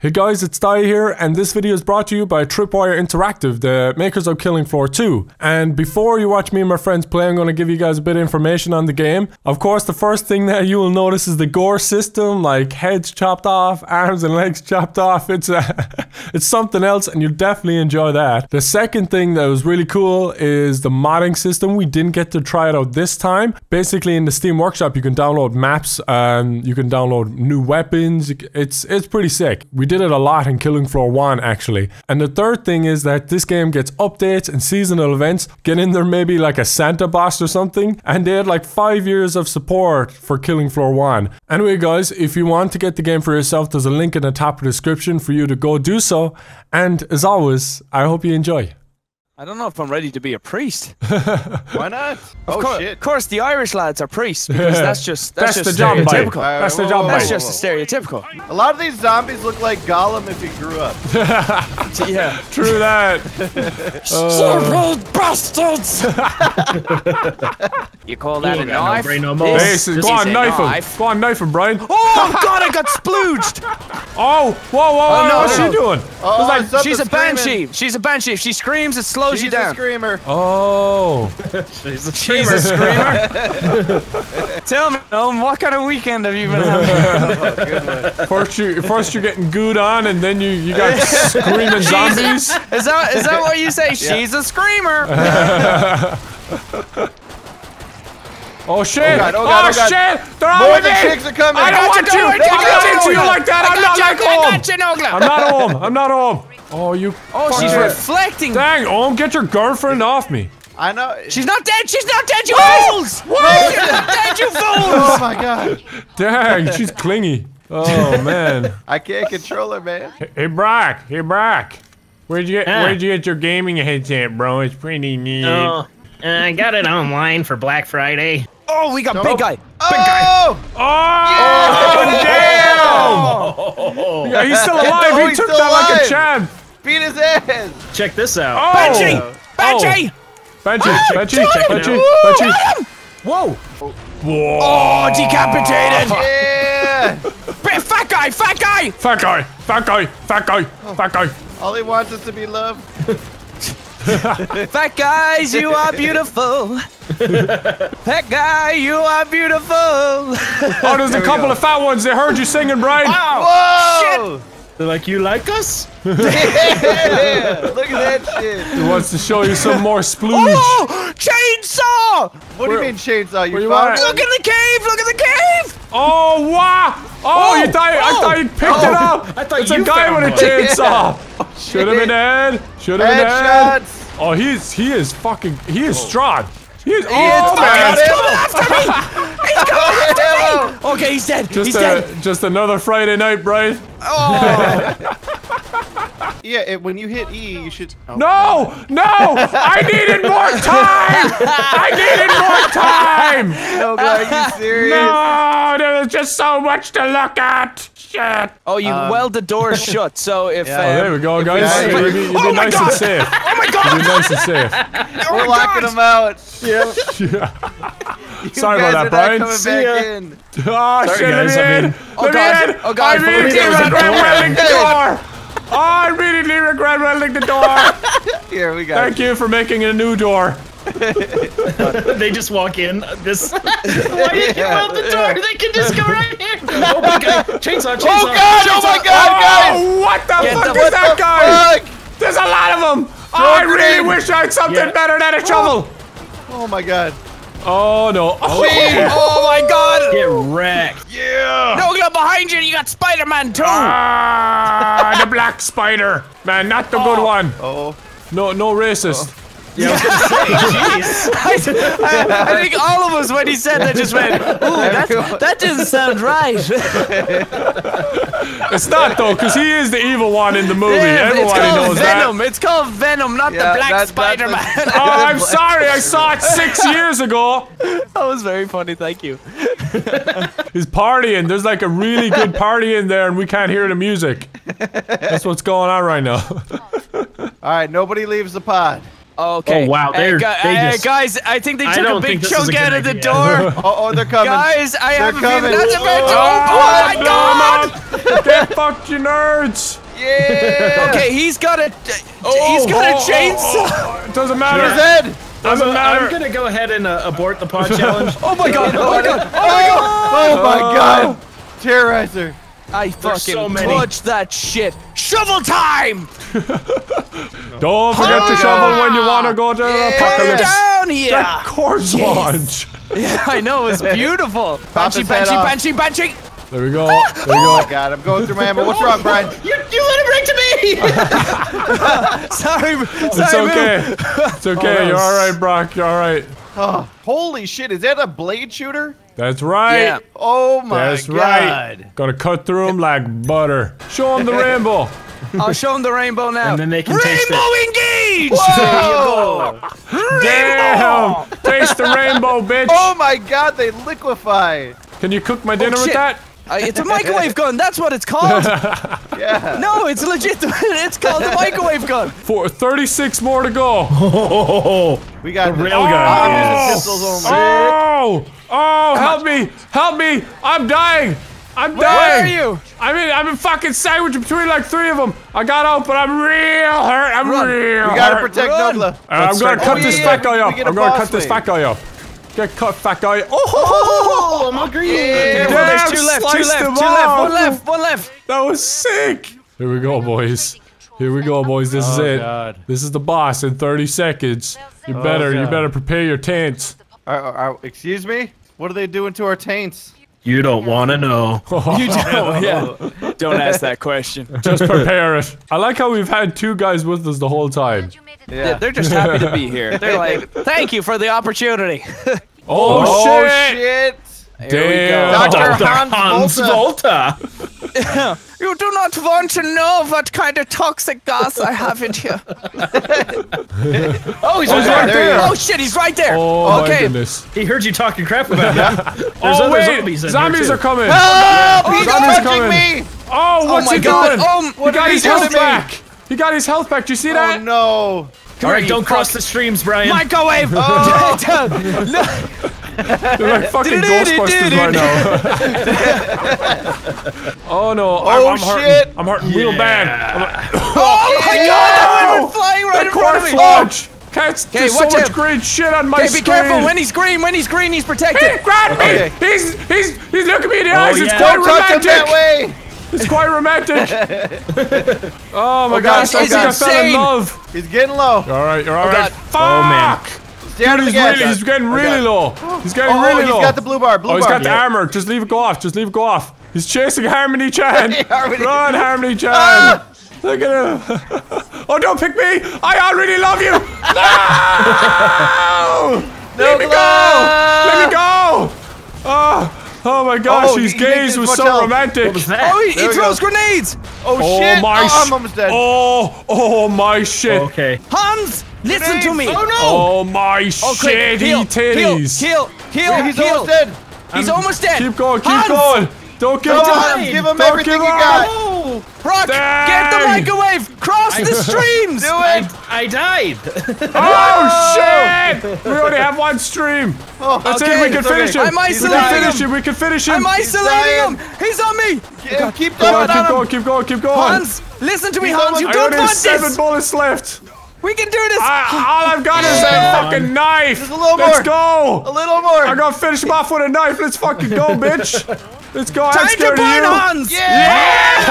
Hey guys, it's Dai here, and this video is brought to you by Tripwire Interactive, the makers of Killing Floor 2. And before you watch me and my friends play, I'm going to give you guys a bit of information on the game. Of course, the first thing that you will notice is the gore system, like heads chopped off, arms and legs chopped off. It's uh, it's something else, and you'll definitely enjoy that. The second thing that was really cool is the modding system. We didn't get to try it out this time. Basically, in the Steam Workshop, you can download maps, and you can download new weapons. It's it's pretty sick. We did it a lot in Killing Floor 1 actually. And the third thing is that this game gets updates and seasonal events. Get in there maybe like a Santa boss or something. And they had like 5 years of support for Killing Floor 1. Anyway guys, if you want to get the game for yourself, there's a link in the top of the description for you to go do so. And as always, I hope you enjoy. I don't know if I'm ready to be a priest. Why not? Of oh cour- shit! Of course, the Irish lads are priests because that's just that's, That's just the job, mate. stereotypical. That's the Whoa, job, whoa, That's mate. just stereotypical. A lot of these zombies look like Gollum if he grew up. yeah. True that. Stupid bastards! you call that a got no knife? brain no more. This Hey, is go on, a knife him. Go on, knife him, oh, Brian. Oh god, I got splooged! Oh, whoa, whoa, oh, whoa, no, what's no. she doing? Oh, like- She's a screaming. banshee. She's a banshee. If she screams, it slows She's you a screamer. Oh. She's a She's a screamer. Tell me, Noam, what kind of weekend have you been having? Oh, first you first you're getting gooed on and then you, you got screaming zombies. Is that is that what you say? She's a screamer. Oh shit! Oh, God, oh God, oh, oh God. shit! They're all More with than me! chicks are coming. I don't I want got you! you, I I'm got not you, into you Nogla. like that! I'm not like home! got you, Nogla. I'm not home! I'm not home! Oh, you. Oh, she's fucker. reflecting. Dang, Ohm, get your girlfriend off me! I know. She's not dead. She's not dead. You fools! What? She's not dead. You fools! Oh my god! Dang, she's clingy. Oh, man. I can't control her, man. Hey, Brock. Hey, Brock. Where'd you get, Huh? where'd you get your gaming headset, bro? It's pretty neat. Oh, uh, I got it online for Black Friday. Oh, we got big guy. Big oh! Guy. Oh, damn! Yeah, he's still alive. Oh, he he's took still that like a alive. Champ. Beat his ass! Check this out. Oh, Banshee! Oh. Banshee! Oh. Banshee, ah, Banshee, check it Banshee, out. Banshee. Whoa! Whoa. Oh, decapitated! Yeah! Fat guy! Fat guy! Fat guy, fat guy, fat guy, fat guy. All he wants is to be loved. Fat guys, you are beautiful. Fat guy, you are beautiful. Oh, there's a couple go. of fat ones. They heard you singing, Brian. Whoa! They're like, you like us? Yeah! Look at that shit. He wants to show you some more splooge. Oh! Chainsaw! What do you Where- mean chainsaw? You where you found? Look in the cave! Look at the cave! Oh, wow. Oh, oh, you thought, I oh, thought you picked it oh. up. I thought it's a you guy with a one. chainsaw. Should have been dead. Should have been dead. Headshots! Oh, he's he is fucking he is oh. strong. He is. is Oh man. fucking- Oh, Okay, he's dead. Just he's a, dead. just another Friday night, Brian. Yeah, it, when you hit E, you should. Oh. No, no, I needed more time. I needed more time. No, God, you serious? No, there's just so much to look at. Shit. Oh, you weld the door shut, so if. Yeah. Oh, um, there we go, guys. Yeah. You'll be, you'll Oh my nice God. and safe. Oh my God! You'll god! be nice and safe. We're locking him out. You Sorry about that, Brian. Not See coming ya. back in. Oh, shit, guys, I mean- Oh, God. in. Oh, God. I If only immediately there was a regret welding the door. I immediately regret welding the door. Here we go. Thank you for making a new door. they just walk in. This. Why did you weld the door? They can just go right here. Oh my god! Chainsaw! Oh, chainsaw! Oh God! Oh my God, oh, guys! Oh, what the Get fuck the- is that the guy? fuck? There's a lot of them. I really grenade. wish I had something Yeah. better than a oh. shovel. Oh my God! Oh no. Oh, Oh my god! Get wrecked. yeah. No, look behind you, you got Spider-Man too! Ah, the black spider. Man, not the good one. Oh. No, no racist. Yeah, I was gonna say, jeez. I, I, I think all of us, when he said that, just went, ooh, that, that doesn't sound right. It's not though, because he is the evil one in the movie. Yeah, Everybody called knows Venom. that. It's called Venom, not Yeah, the Black that's- that's Spider-Man. Oh, I'm sorry. I saw it six years ago. that was very funny, thank you. He's partying. There's like a really good party in there, and we can't hear the music. That's what's going on right now. All right, nobody leaves the pod. Okay. Oh, wow, they're- gu- they hey, just- guys, I think they took a big think this is chunk a out of the idea. door. Oh, oh, they're coming. Guys, I have a feeling coming. that's about to. Oh, Oh, my god! Get fucked, you nerds! Yeah. Okay, he's got a. Oh, he's got a oh, chainsaw. It doesn't His matter. head. I'm, Doesn't matter. I'm gonna go ahead and uh, abort the pod challenge. Oh my god! Oh my god! Oh my god. Terroriser. I fucking so many. touched that shit. Shovel time! Don't forget to shovel when you want to go to Come apocalypse. down here! That corpse launch. Yeah, I know, it's beautiful. Pop Banshee, his head banshee, banshee, banshee! There we go. Ah! There we Oh go. my god, I'm going through my ammo. What's wrong, Brian? you, you let him right to me! Sorry, sorry. It's okay. Moo. It's okay. Oh, You're all right, Brock. You're all right. Oh, holy shit, is that a blade shooter? That's right. Yeah. Oh my That's god. right. Gonna cut through them like butter. Show them the rainbow. I'll show him the rainbow now. And then they can taste rainbow engage! Whoa! Damn! Taste the rainbow, bitch. Oh my god, they liquefy. Can you cook my dinner oh, with that? Uh, it's a microwave gun. That's what it's called. Yeah. No, it's legit. It's called the microwave gun. For 36 more to go. Oh, We got The this. railgun I'm is- using pistols only. Oh! Oh, help me! Help me! I'm dying! I'm Where dying! Where are you? I'm in, I'm in fucking sandwich between like three of them. I got out, but I'm real hurt. I'm Run. real We gotta hurt. protect Run. Nogla. Uh, I'm gonna cut Oh, this yeah, fat yeah, guy we up. get a I'm gonna cut this fat guy up. Get cut, fat guy. Oh! Oh, I'm hungry. Careful, Damn, there's two left, two left, two left, one left, one left. That was sick. Here we go, boys. Here we go, boys. This oh, is Oh, it. God. This is the boss in 30 seconds. You oh, better, you better prepare your tents. Are- are- are- excuse me? What are they doing to our taints? You don't want to know. You don't, yeah. Don't ask that question. Just prepare it. I like how we've had two guys with us the whole time. Yeah. They're just happy to be here. They're like, thank you for the opportunity. Oh, Oh shit! shit! Here Damn. Dr. Hans, Hans Volter. we go. You do not want to know what kind of toxic gas I have in here. Oh, he's Oh, right yeah, there. there Oh shit, he's right there. Oh my okay. goodness. He heard you talking crap about him. There's oh other wait, zombies in zombies here are coming. Help! He's Zombies touching coming. me! Oh, what's my he God. doing? Um, he got did his he health back. He got his health back. Do you see that? Oh that? no! All right, don't cross fuck. the streams, Brian. Microwave. Oh. They're like fucking Ghostbusters right now. oh no! I'm, Oh, I'm hurting. shit. I'm hurting real bad. I'm, oh, oh, oh my god, that went flying right in front of me. Corpse launch. Can't. There's so much out. green shit on my Okay, screen. be careful. When he's green, when he's green, he's He protected. grabbed me. Okay. He's he's he's looking me in the oh, eyes. It's yeah. quite Don't touch him romantic. that way! It's quite romantic. oh my God, gosh! I oh think I fell in love. He's getting low. You're all right. You're all right. God. Fuck. Oh, man. Stay out of the He's, really, he's getting really low. He's getting Oh, really he's low. He's got the blue bar. Blue Oh, he's bar. got the armor. Just leave it go off. Just leave it go off. He's chasing Harmony Chan. Harmony. Run, Harmony Chan. Ah! Look at him. oh, don't pick me. I already love you. No. Let me go. Let me go. Oh, oh my gosh. Oh, his he- he makes gaze was so health. romantic. What was that? Oh, he, he throws go. grenades. Oh, Oh shit! my oh, sh- I'm almost dead. Oh, oh my shit. Okay. Hans, listen to me. Oh no! Oh my Oh, quick, shitty heal, titties. Heal, heal, heal, He's heal. almost dead. He's um, almost dead. Keep going, keep Hans, going. Don't give Come up. give him Don't everything give you got. Oh, Brock, get the microwave. Cross the streams. Do it! I died. Oh shit! We only have one stream. Oh, That's Okay, it. We can it's finish okay. him. I'm we can finish him. him. We can finish him. I'm isolating dying. him. He's on me. Keep- Keep going keep going, keep going, keep going. Hans, listen to me, Hans. You almost- I don't only want have seven bullets left. We can do this. I, all I've got is a fucking knife. Just a little Let's more. go. A little more. I'm gonna finish him off with a knife. Let's fucking go, bitch. Let's go. I'm Time to scared of burn you. Hans. Yes!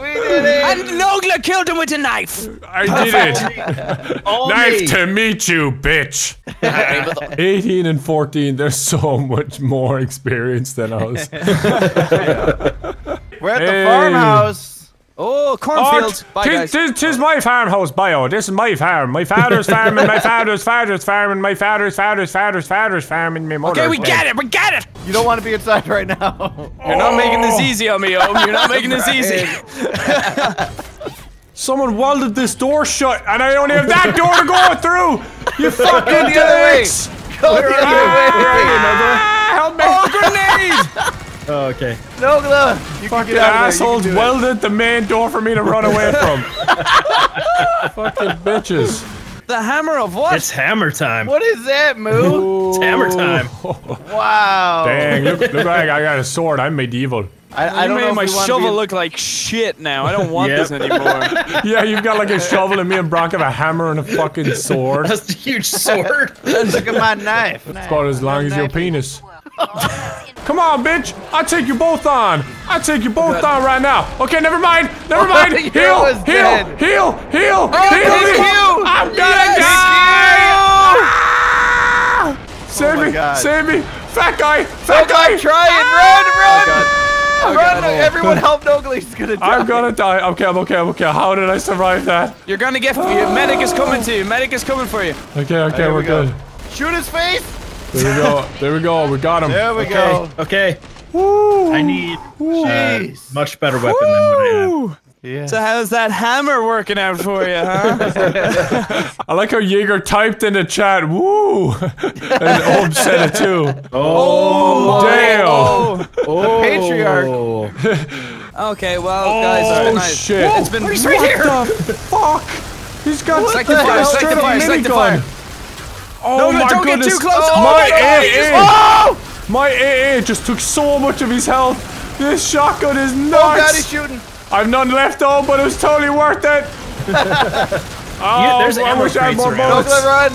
We did it. And Nogla killed him with a knife. I did it. All Nice me. to meet you, bitch. 18 and 14, they're so much more experienced than us. We're at the farmhouse. Oh, Oh, cornfield. Bye, tis, guys. tis, tis my farmhouse bio. This is my farm. My father's farming, my father's father's farming, my father's father's father's father's farming, my mother's. Okay, we get it. We get it. You don't want to be inside right now. You're not making this easy on me, Ohm. You're not making this easy. Someone welded this door shut, and I only have that door to go through. You fucking Go the other way. dicks! Go the other way. Ah, help me! Oh, grenade! Oh, okay. No, Gla. You Fucking get out of there. You can assholes welded the main door for me to run away from. Fucking bitches. The hammer of what? It's hammer time. What is that, Moo? It's hammer time. wow. Dang, look, look like I got a sword. I'm medieval. I, I you don't made know my shovel be- look like shit now. I don't want Yep. this anymore. Yeah, you've got like a shovel, and me and Brock have a hammer and a fucking sword. It's That's a huge sword. Look at my knife. about as long as your penis. Come on, bitch! I'll take you both on! I'll take you both on right now! Okay, never mind! Never mind! Your Heal! was Heal! dead. Heal! Heal! Heal! thank! I'm gonna Yes! die! Ah! Save my me! God. Save me! Fat guy! Fat Oh guy! God, try it! Run, run! run! God. Everyone help Nogly. He's gonna die. I'm gonna die. Okay, I'm okay, I'm okay. How did I survive that? You're gonna get. Your medic is coming to you. Medic is coming for you. Okay, okay, There we're we go. good. Shoot his face. There we go. There we go. We got him. There we Okay. go. Okay. Woo! I need uh, much better weapon than what I have. Yeah. So how's that hammer working out for you, huh? I like how Jaeger typed in the chat, woo! and Old said it too. Oh, Damn! oh. oh. patriarch. Okay, well, guys, it's been Oh nice. shit! It's been He's right here. The fuck? He's got Strike the the fire, hell? strike the Straight fire, the minigun. fire. Oh No, no, my don't get goodness. too close. Oh oh! oh my my God, AA! Oh! My AA just took so much of his health. This shotgun is Oh God, he's shooting. I've none left though, but it was totally worth it. oh, there's I ammo wish I had more bullets. Nogla, run.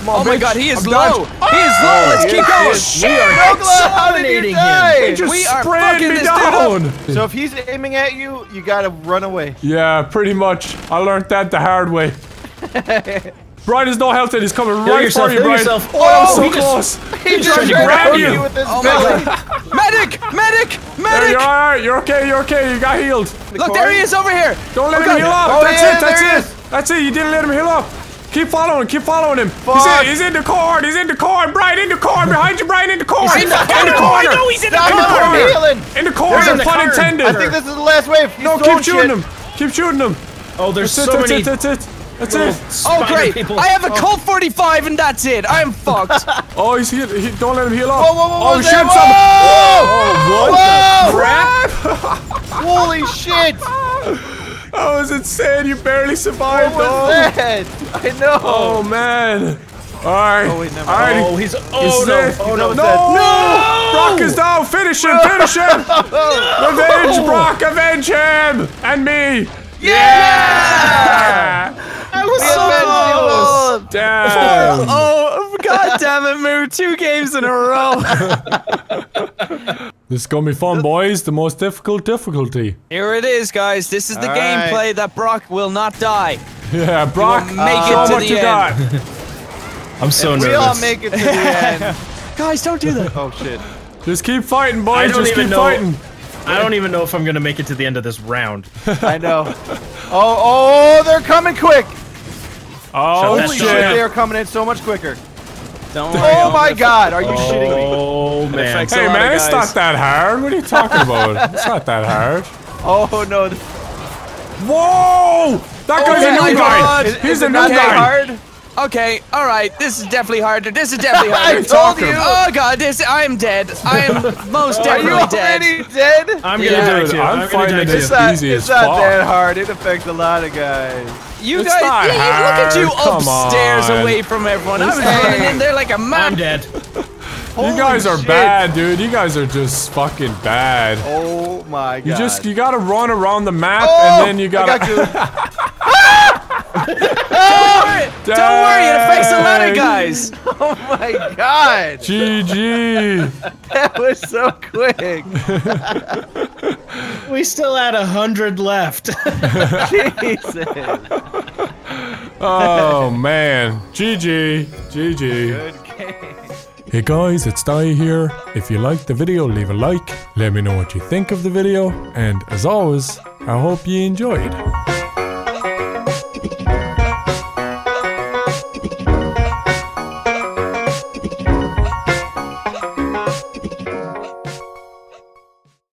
Come on, Oh my god, he is I'm low. dodged. He is low. Oh! Let's keep going. We are Nogla, how did you exterminating die? him. He just We are sprayed fucking me this dude up. down. So if he's aiming at you, you gotta run away. Yeah, pretty much. I learned that the hard way. Brian has no health and he's coming right yourself, for you, Brian. yourself. Oh, I'm Oh, so he close. He's He's just trying to grab you. you with his Oh belly. my god. Medic! Medic! There Medic! you are. You're okay. You're okay. You got healed. Look, there he is over here. Don't let Oh, him heal up. Oh, That's yeah, it. That's there he it. is. That's it. You didn't let him heal up. Keep following. Keep following him. He's in, he's in the cord. He's in the cord. Brian in the cord. Behind you, Brian in the cord. in the in the corner. corner. I know he's in the Stop In the him from corner. healing. In the corner. in the Pun car. intended. I think this is the last wave. He's no, keep shooting shit. him. Keep shooting him. Oh, there's That's so it. many. That's it. That's it. That's it. Oh great! people. I have a oh. Colt 45 and that's it. I am fucked. Oh, he's heal. He, don't let him heal up. Whoa, whoa, whoa, oh, whoa, shit. there- Some, Whoa! oh, what the crap? Holy shit! That was insane. You barely survived, What though. was that? I know. Oh, man. All right. Oh, wait, never All right. Oh, he's. This Oh is no! it. Oh no! no! No! Brock is down. Finish him. Finish him. Revenge, Brock. Avenge him. And me. Yeah! I was Oh, Damn. oh god damn it, Moo! Two games in a row. This is gonna be fun, boys. The most difficult difficulty. Here it is, guys. This is the All right. gameplay that Brock will not die. Yeah, Brock. will make it to what the you end. got. I'm so nervous. We all make it to the end. Guys, don't do that. Oh shit. Just keep fighting, I boys. Just keep know. fighting. I don't even know if I'm gonna make it to the end of this round. I know. Oh, oh, oh, they're coming quick. Oh Holy shit. shit, they are coming in so much quicker. Don't oh worry. Oh my god, are you oh, shitting me? Oh man! Hey man, of it's not that hard. What are you talking about? it's not that hard. Oh no. Whoa! That guy's Oh a my new God. guy. Is, He's is a it new guy. hard? Okay, all right. This is definitely harder. This is definitely harder. I harder. told you. Oh god, this I am dead. I am most dead. Are you definitely dead. already dead? I'm gonna Yeah. die Dude, too. I'm I'm, finding die this- It's too. not, easy it's as not that hard. It affects a lot of guys. You It's guys, not yeah, you- look at you. Come upstairs on. away from everyone. I was Hey. running in there like a I'm dead. You guys are shit. bad, dude. You guys are just fucking bad. Oh my god. You just you gotta run around the map Oh, and then you gotta. got you. Don't worry, don't worry. It affects a lot of guys. Oh my god. GG. That was so quick. We still had a hundred left. Jesus. Oh man. GG. GG. Hey guys, it's Dai here. If you liked the video, leave a like. Let me know what you think of the video. And as always, I hope you enjoyed.